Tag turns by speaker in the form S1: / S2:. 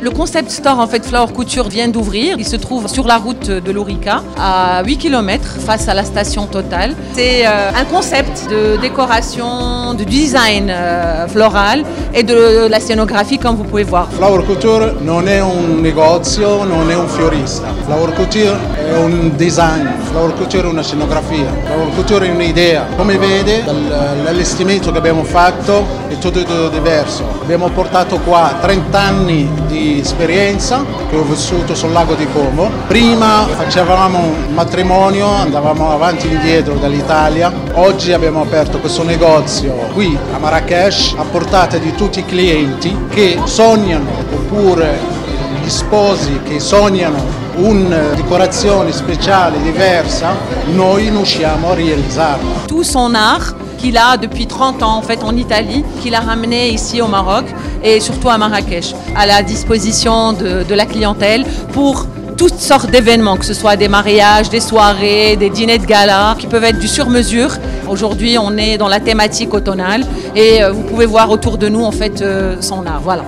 S1: Le concept store en fait Flower Couture vient d'ouvrir. Il se trouve sur la route de l'Orica à 8 km face à la station Total. C'est euh, un concept de décoration, de design euh, floral et de la scénographie comme vous pouvez voir.
S2: Flower Couture non è un negozio, non è un fiorista. Flower Couture è un design, Flower Couture è una scenografia, Flower Couture è un'idea. Come vede dall'allestimento che abbiamo fatto è tutto diverso. Abbiamo portato qua 30 anni di esperienza che ho vissuto sul lago di Como. Prima facevamo un matrimonio, andavamo avanti e indietro dall'Italia. Oggi abbiamo aperto questo negozio qui a Marrakesh a portata di tutti i clienti che sognano oppure gli sposi che sognano una decorazione speciale, diversa, noi riusciamo a realizzarla.
S1: Tout son art qu'il a depuis 30 ans en fait en Italie, qu'il a ramené ici au Maroc et surtout à Marrakech, à la disposition de, la clientèle pour toutes sortes d'événements, que ce soit des mariages, des soirées, des dîners de gala, qui peuvent être du sur-mesure. Aujourd'hui, on est dans la thématique automnale et euh, vous pouvez voir autour de nous en fait euh, son art. Voilà.